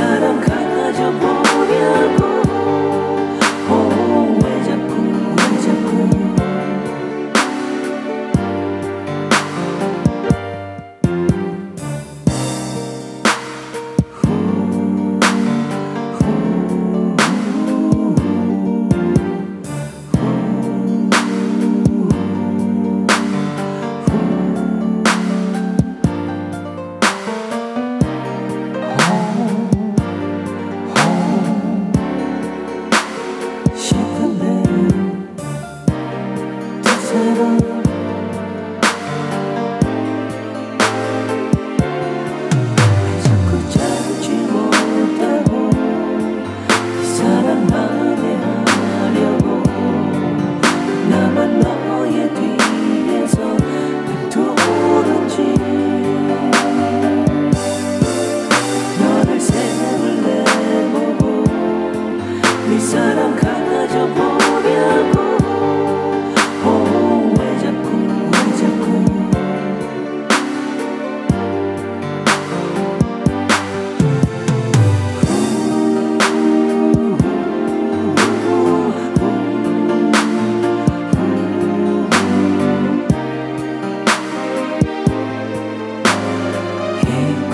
사랑 가져보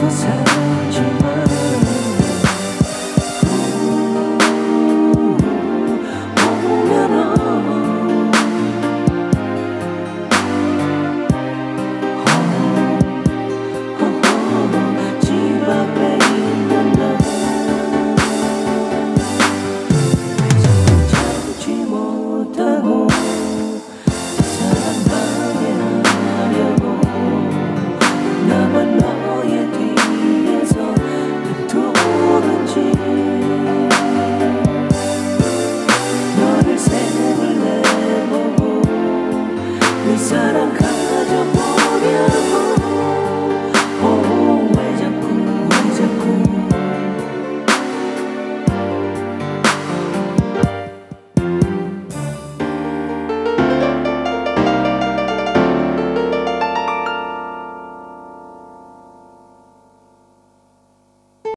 answer